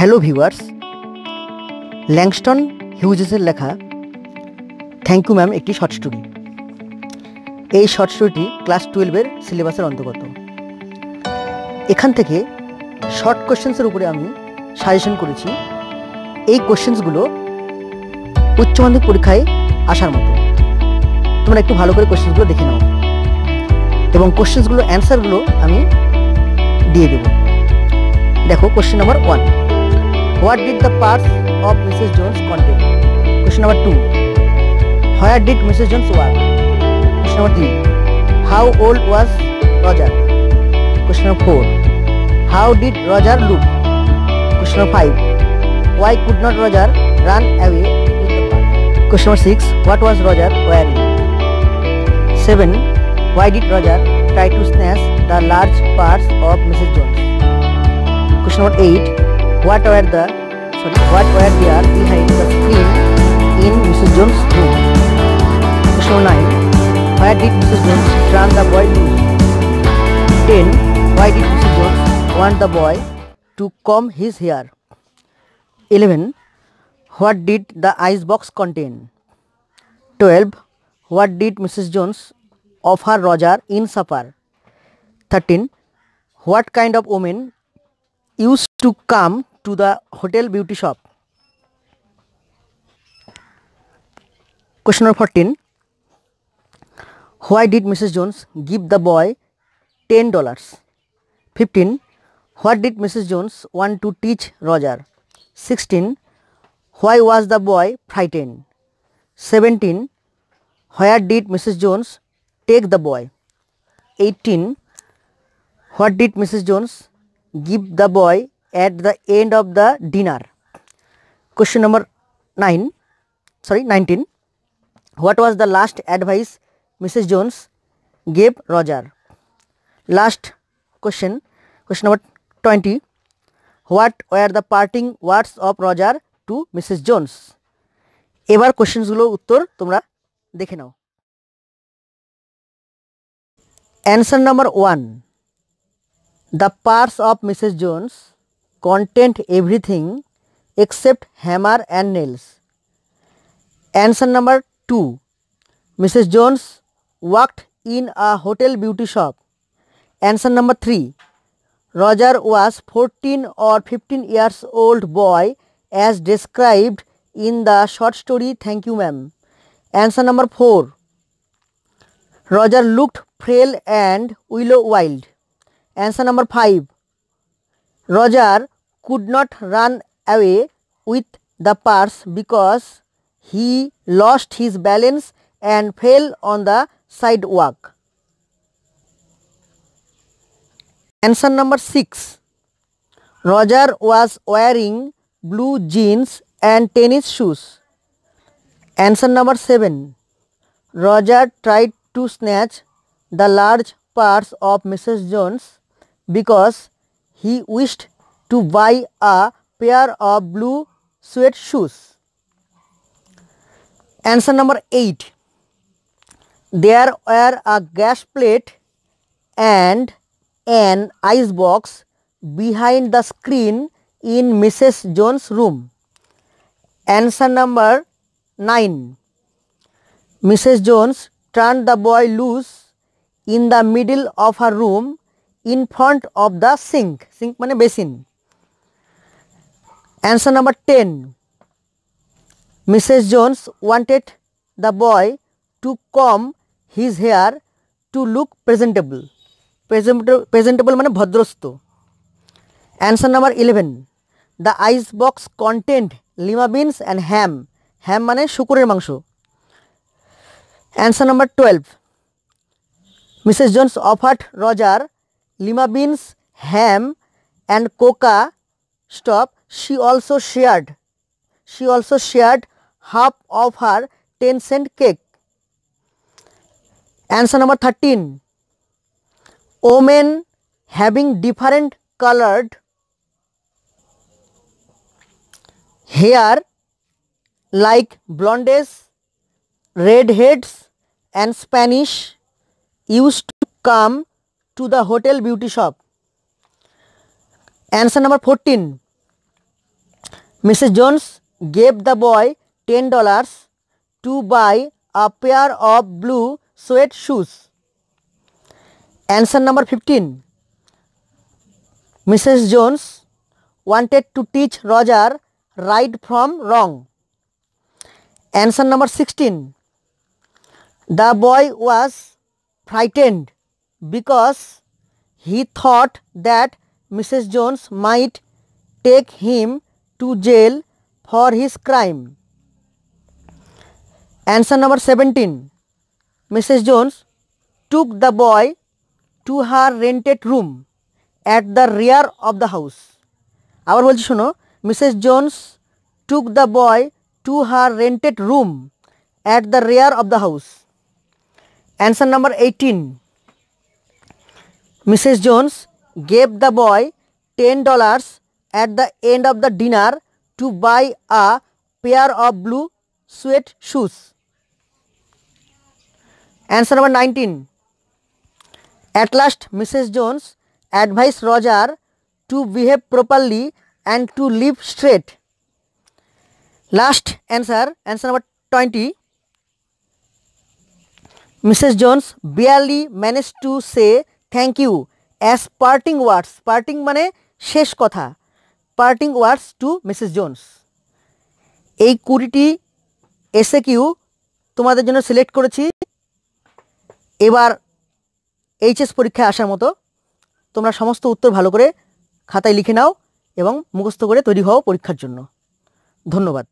Hello viewers Langston হিউজেসের লেখা thank you ma'am একটি শর্ট স্টোরি এই শর্ট স্টোরিটি ক্লাস টুয়েলভের সিলেবাসের অন্তর্গত। এখান থেকে শর্ট কোশ্চেন্সের উপরে আমি সাজেশন করেছি। এই কোশ্চেন্সগুলো উচ্চ মাধ্যমিক পরীক্ষায় আসার মতো। তোমরা একটু ভালো করে কোশ্চেন্সগুলো দেখে নাও। এবং কোশ্চেন্সগুলো অ্যান্সারগুলো আমি দিয়ে দেবো। দেখো question number one What did the purse of Mrs. Jones contain? Question number two. Where did Mrs. Jones work? Question number three. How old was Roger? Question number four. How did Roger look? Question number five. Why could not Roger run away with the purse? Question number six. What was Roger wearing? Seven. Why did Roger try to snatch the large purse of Mrs. Jones? Question number eight. What were the sorry, what were there behind the screen in Mrs. Jones' room? Question number 9. Where did Mrs. Jones turn the boy loose? 10. Why did Mrs. Jones want the boy to comb his hair? 11. What did the ice box contain? 12. What did Mrs. Jones offer Roger in supper? 13. What kind of woman used to come to the hotel beauty shop? Question number 14. Why did Mrs. Jones give the boy $10? 15. What did Mrs. Jones want to teach Roger? 16. Why was the boy frightened? 17. Where did Mrs. Jones take the boy? 18. What did Mrs. Jones give the boy at the end of the dinner? Question number 9. Sorry, 19. What was the last advice Mrs. Jones gave Roger? Last question. Question number 20. What were the parting words of Roger to Mrs Jones এবার কোশ্চেন্সগুলোর উত্তর তোমরা দেখে নাও answer number one the purse of Mrs Jones content everything except hammer and nails. Answer number 2. Mrs. Jones worked in a hotel beauty shop. Answer number 3. Roger was 14 or 15 years old boy as described in the short story Thank You Ma'am. Answer number 4. Roger looked frail and willow wild. Answer number 5. Roger could not run away with the purse because he lost his balance and fell on the sidewalk. Answer number 6. Roger was wearing blue jeans and tennis shoes. Answer number 7. Roger tried to snatch the large purse of Mrs. Jones because he wished to buy a pair of blue suede shoes. Answer number 8. There were a gas plate and an ice box behind the screen in Mrs. Jones' room. Answer number 9. Mrs. Jones turned the boy loose in the middle of her room in front of the sink. Sink মানে basin. Answer number 10. Mrs. Jones wanted the boy to comb his hair to look presentable. Presentable মানে ভদ্রস্থ answer number eleven the ice box content lima beans and হ্যাম হ্যাম মানে শুকুরের মাংস answer number twelve Mrs Jones offered Roger Lima Beans, ham and coca stop she also shared. She also shared half of her 10 cent cake. Answer number 13. Women having different colored hair like blondes, redheads and Spanish used to come to the hotel beauty shop. Answer number 14. Mrs. Jones gave the boy $10 to buy a pair of blue suede shoes. Answer number 15. Mrs. Jones wanted to teach Roger right from wrong. Answer number 16. The boy was frightened because he thought that Mrs. Jones might take him to jail for his crime. Answer number 17. Mrs. Jones took the boy to her rented room at the rear of the house. আবার বলছি শোনো Mrs Jones took the boy to her rented room at the rear of the house answer number eighteen Mrs. Jones gave the boy $10 at the end of the dinner to buy a pair of blue suede shoes. Answer number 19. At last Mrs. Jones advised Roger to behave properly and to live straight. Last answer, answer number 20. Mrs. Jones barely managed to say thank you. as parting words, parting মানে শেষ কথা। Parting words to Mrs Jones. এই কুড়িটি এসে Q তোমাদের জন্য select করেছি। এবার এইচএস পরীক্ষায় আসার মতো তোমরা সমস্ত উত্তর ভালো করে খাতায় লিখে নাও এবং মুখস্থ করে তৈরি হও পরীক্ষার জন্য। ধন্যবাদ।